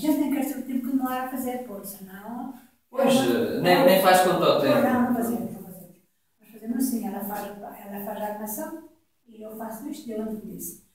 gente tem que ter tempo que demorar a fazer, pô, senão. Pois, não, nem, nem faz quanto ao tempo. não, não fazemos, não fazemos. Nós fazemos assim, ela faz, ela faz a armação e eu faço isto, e eu disse.